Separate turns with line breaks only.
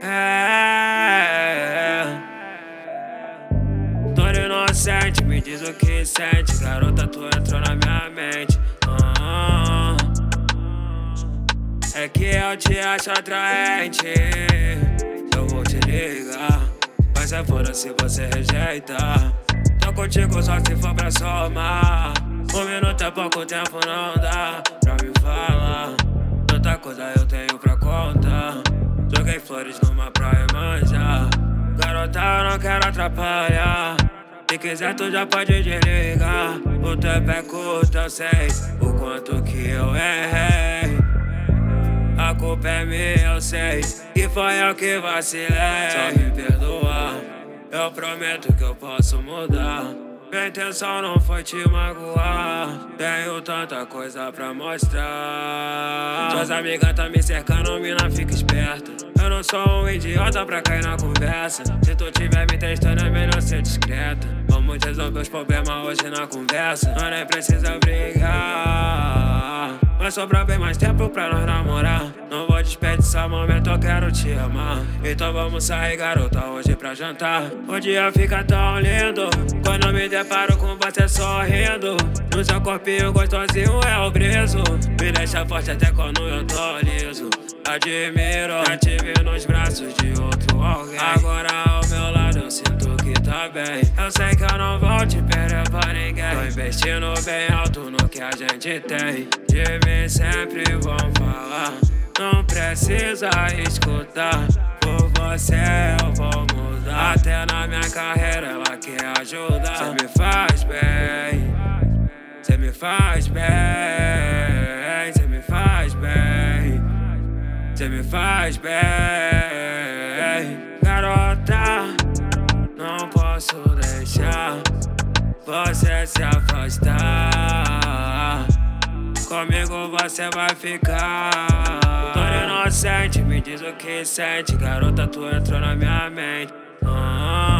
É. Todo inocente, me diz o que sente. Garota, tu entrou na minha mente. Ah. É que eu te acho atraente. Eu vou te ligar. Mas é foda se você rejeita. Tô contigo só se for pra somar. Um minuto é pouco tempo, não dá pra me falar. Tanta coisa eu tenho pra contar. Não quero atrapalhar. Se quiser, tu já pode desligar. O tempo é curto, eu sei o quanto que eu errei. A culpa é minha, eu sei. E foi eu que vacilei. Só me perdoar. Eu prometo que eu posso mudar. Minha intenção não foi te magoar. Tenho tanta coisa pra mostrar. Suas amigas tá me cercando, mina, fica esperta. Eu não sou um idiota pra cair na conversa. Se tu tiver me testando, é melhor ser discreta. Vamos resolver os problemas hoje na conversa. Nós nem precisa brigar. Vai sobrar bem mais tempo pra nós namorar. Não vou desperdiçar momento, eu quero te amar. Então vamos sair, garota, hoje pra jantar. O dia fica tão lindo. Quando eu me deparo com você sorrindo. No seu corpinho gostosinho é o briso. Me deixa forte até quando eu tô liso. Admiro, já te vi nos braços de outro alguém. Agora ao meu lado eu sinto que tá bem. Eu sei que eu não vou te perder pra ninguém. Tô investindo bem alto no que a gente tem. De mim sempre vão falar. Não precisa escutar. Por você eu vou mudar. Na minha carreira ela quer ajudar. Cê me faz bem. Cê me faz bem. Cê me faz bem. Cê me faz bem. Garota, não posso deixar você se afastar. Comigo você vai ficar. Todo inocente, me diz o que sente. Garota, tu entrou na minha mente. Ah.